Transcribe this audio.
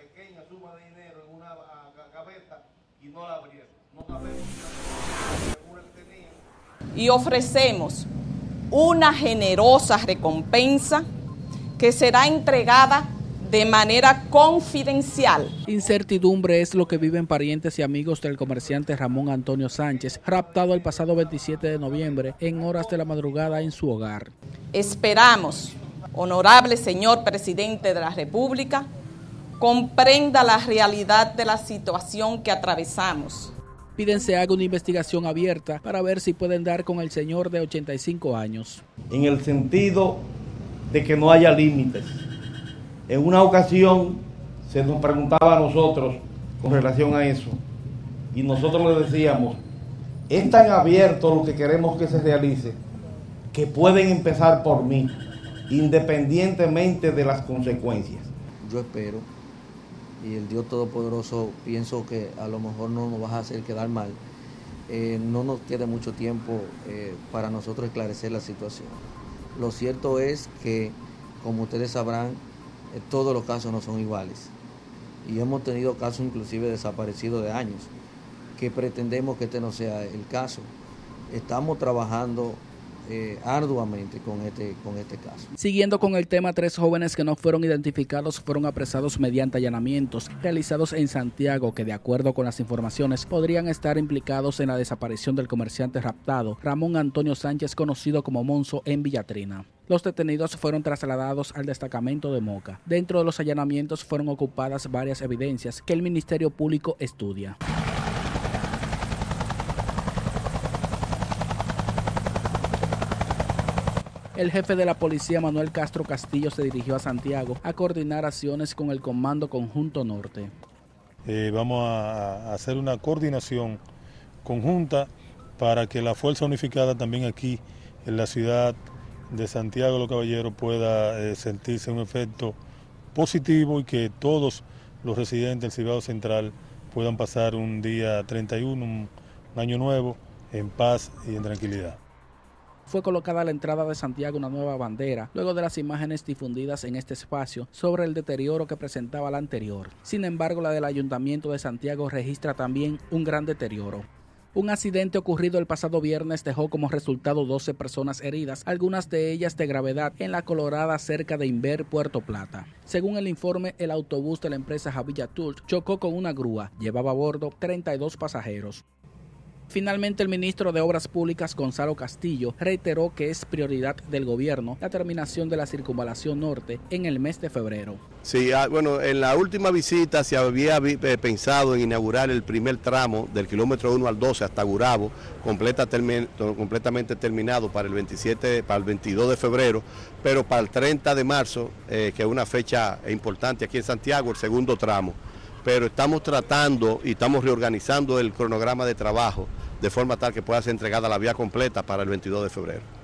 pequeña suma de dinero en una gaveta y no la abrieron. No sabemos que tenían. Y ofrecemos una generosa recompensa que será entregada de manera confidencial. Incertidumbre es lo que viven parientes y amigos del comerciante Ramón Antonio Sánchez, raptado el pasado 27 de noviembre en horas de la madrugada en su hogar. Esperamos, honorable señor presidente de la República, comprenda la realidad de la situación que atravesamos. Piden se haga una investigación abierta para ver si pueden dar con el señor de 85 años. En el sentido de que no haya límites en una ocasión se nos preguntaba a nosotros con relación a eso y nosotros le decíamos, es tan abierto lo que queremos que se realice que pueden empezar por mí, independientemente de las consecuencias. Yo espero y el Dios Todopoderoso pienso que a lo mejor no nos va a hacer quedar mal. Eh, no nos queda mucho tiempo eh, para nosotros esclarecer la situación. Lo cierto es que, como ustedes sabrán, eh, todos los casos no son iguales. Y hemos tenido casos inclusive desaparecidos de años, que pretendemos que este no sea el caso. Estamos trabajando eh, arduamente con este, con este caso. Siguiendo con el tema, tres jóvenes que no fueron identificados fueron apresados mediante allanamientos realizados en Santiago que de acuerdo con las informaciones podrían estar implicados en la desaparición del comerciante raptado Ramón Antonio Sánchez conocido como Monzo en Villatrina. Los detenidos fueron trasladados al destacamento de Moca. Dentro de los allanamientos fueron ocupadas varias evidencias que el Ministerio Público estudia. El jefe de la policía Manuel Castro Castillo se dirigió a Santiago a coordinar acciones con el Comando Conjunto Norte. Eh, vamos a hacer una coordinación conjunta para que la Fuerza Unificada también aquí en la ciudad de Santiago de los Caballeros pueda eh, sentirse un efecto positivo y que todos los residentes del Cibao Central puedan pasar un día 31, un, año nuevo, en paz y en tranquilidad. Fue colocada a la entrada de Santiago una nueva bandera, luego de las imágenes difundidas en este espacio sobre el deterioro que presentaba la anterior. Sin embargo, la del Ayuntamiento de Santiago registra también un gran deterioro. Un accidente ocurrido el pasado viernes dejó como resultado 12 personas heridas, algunas de ellas de gravedad, en la Colorada cerca de Inver, Puerto Plata. Según el informe, el autobús de la empresa Javilla Tour chocó con una grúa. Llevaba a bordo 32 pasajeros. Finalmente, el ministro de Obras Públicas, Gonzalo Castillo, reiteró que es prioridad del gobierno la terminación de la circunvalación norte en el mes de febrero. Sí, ah, bueno, en la última visita se había eh, pensado en inaugurar el primer tramo del kilómetro 1 al 12 hasta Gurabo, completamente terminado para el 27, para el 22 de febrero, pero para el 30 de marzo, eh, que es una fecha importante aquí en Santiago, el segundo tramo. Pero estamos tratando y estamos reorganizando el cronograma de trabajo de forma tal que pueda ser entregada la vía completa para el 22 de febrero.